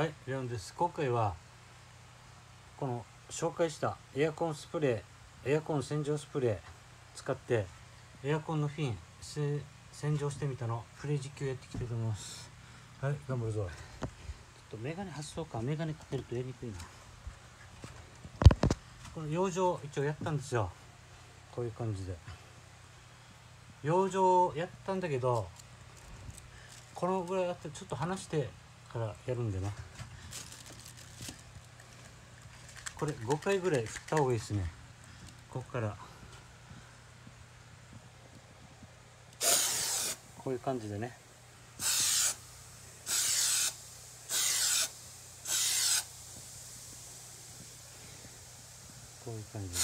はい、レオンです。今回はこの紹介したエアコンスプレー、エアコン洗浄スプレー使ってエアコンのフィンせ洗浄してみたのプレイ実況やっていきたいと思います。はい、頑張るぞ。ちょっとメガネ発想か、メガネかけるとやりにくいな。この養生一応やったんですよ。こういう感じで。養生やったんだけど、このぐらいやってちょっと離してからやるんでな。これ5回ぐらい振った方がいいですね。ここから。こういう感じでね。こういう感じで。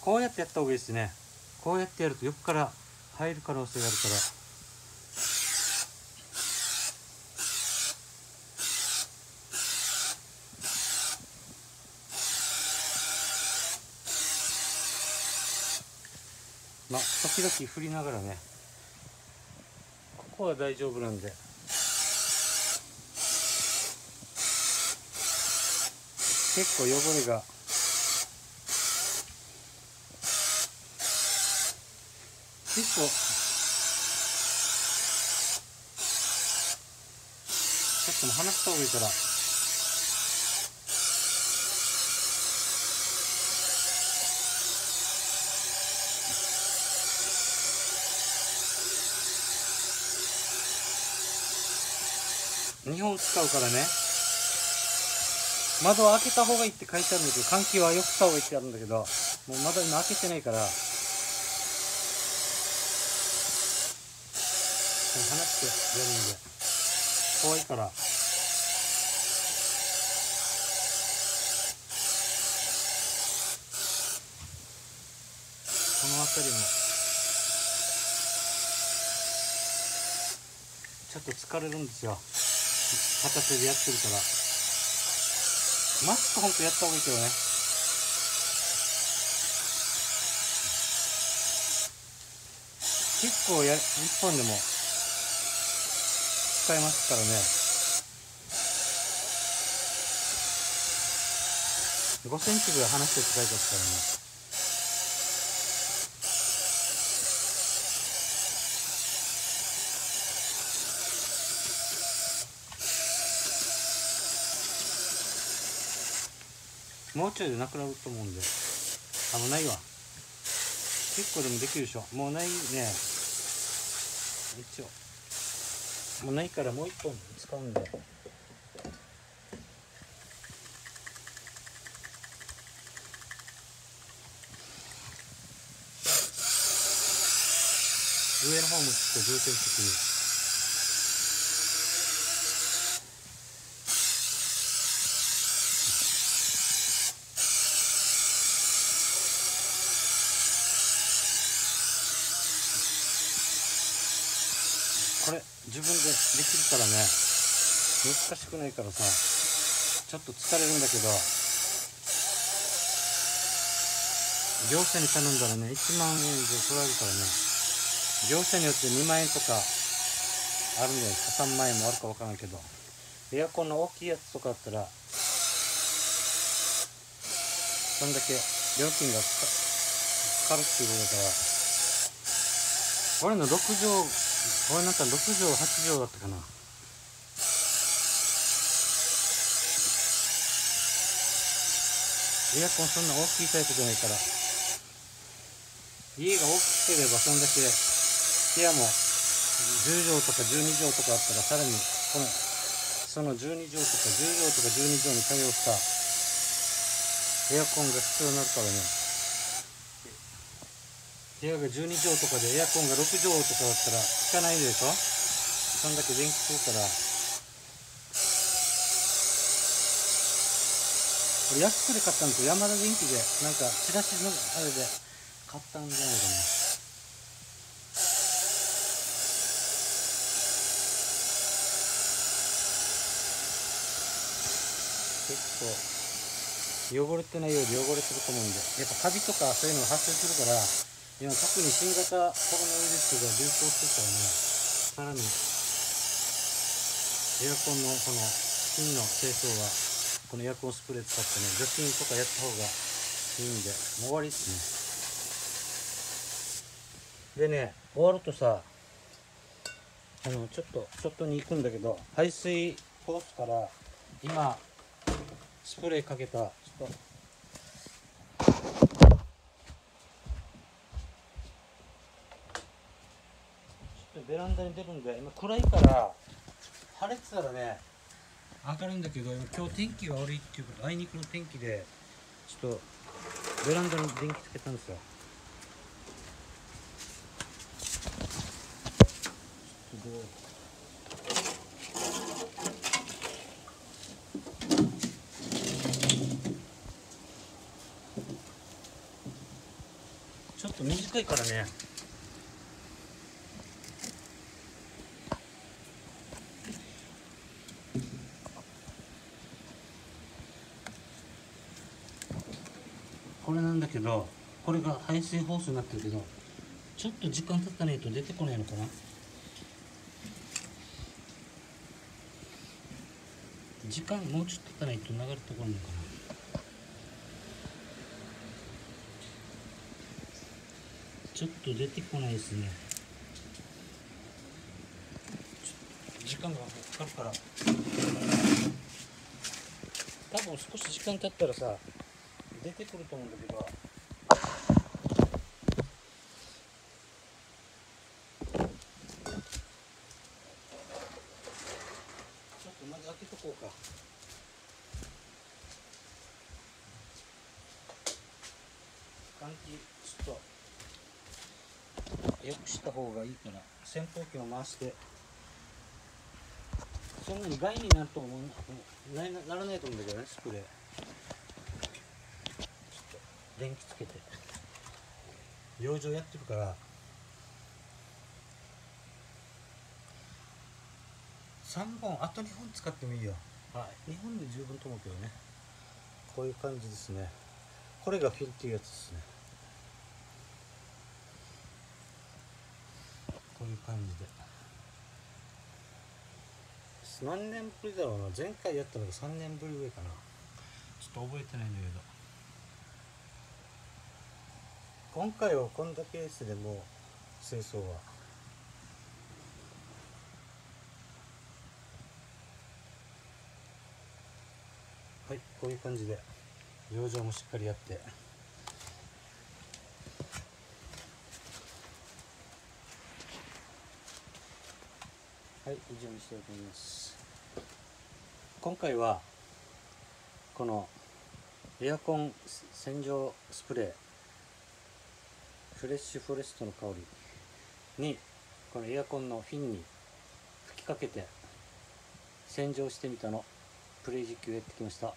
こうやってやった方がいいですね。こうやってやると横から入る可能性があるから。まあ時々振りながらね。ここは大丈夫なんで。結構汚れが。結構。ちょっともう離した方がいいから。2本使うからね。窓を開けた方がいいって書いてあるんだけど換気はよくした方がいいってあるんだけどもう窓今開けてないから。離してやるんで。怖いから。この辺りも。ちょっと疲れるんですよ。片手でやってるから。マスクほんとやった方がいいけどね。結構や1本でも。使えますからね。5センチぐらい離してって書いてあったからね。もうちょいでなくなると思うんで。危ないわ。結構でもできるでしょ。もうないね。一応。もうないからもう一本使うんで。上の方もちょっと重点的にこれ自分でできるからね。難しくないからさ。ちょっと疲れるんだけど。業者に頼んだらね1万円以上取られるからね。業者によって2万円とかあるんじゃないですか3万円もあるか分からんけど。エアコンの大きいやつとかあったらそんだけ料金がかかるっていうことだから。俺の6畳俺なんか6畳8畳だったかな。エアコンそんな大きいタイプじゃないから。家が大きければそんだけ部屋も10畳とか12畳とかあったらさらにこのその12畳とか10畳とか12畳に対応したエアコンが必要になるからね。部屋が12畳とかでエアコンが6畳とかだったら効かないでしょ？そんだけ電気するから。これ安くで買ったんですよ。山田電機で。なんかチラシのあれで。買ったんじゃないかな。結構汚れてないようで汚れてると思うんで。やっぱカビとかそういうのが発生するから今特に新型コロナウイルスが流行してるからね。さらにエアコンのこのフィンの清掃はこのエアコンスプレー使ってね除菌とかやった方がいいんでもう終わり。っすねでね終わるとさあのちょっとちょっとに行くんだけど排水ホースから今スプレーかけたちょっとちょっとベランダに出るんで今暗いから晴れてたらね明るいんだけど今日天気が悪いっていうことあいにくの天気でちょっとベランダに電気つけたんですよ。ちょっとどう？ちょっと短いからねこれなんだけどこれが排水ホースになってるけどちょっと時間経たないと出てこないのかな？時間もうちょっと経たないと流れてこないのかな？ちょっと出てこないですね。時間がかかるから。多分少し時間経ったらさ出てくると思うんだけどちょっとまず開けとこうか。換気ちょっとよくした方がいいから扇風機を回して。そんなに害になると思うななならないと思うんだけどねスプレー。電気つけて。養生やってるから。3本あと2本使ってもいいよ。はい。2本で十分と思うけどね。こういう感じですね。これがフィルっていうやつですね。こういう感じで。何年ぶりだろうな。前回やったのが3年ぶりぐらいかな。ちょっと覚えてないんだけど今回はこんだけですでも清掃は。はいこういう感じで養生もしっかりやって。はい以上にしたいと思います。今回はこのエアコン洗浄スプレー。フレッシュフォレストの香り。にこのエアコンのフィンに吹きかけて洗浄してみたの。プレイ実況やってきました。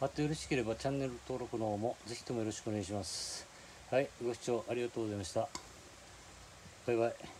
あとよろしければチャンネル登録の方もぜひともよろしくお願いします。はいご視聴ありがとうございました。バイバイ。